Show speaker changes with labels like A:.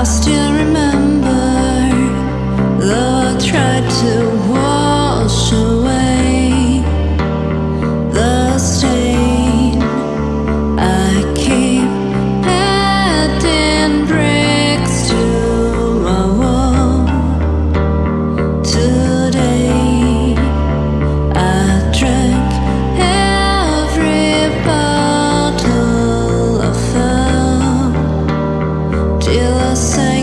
A: I still remember, though I tried to wash away the stain. I keep adding. say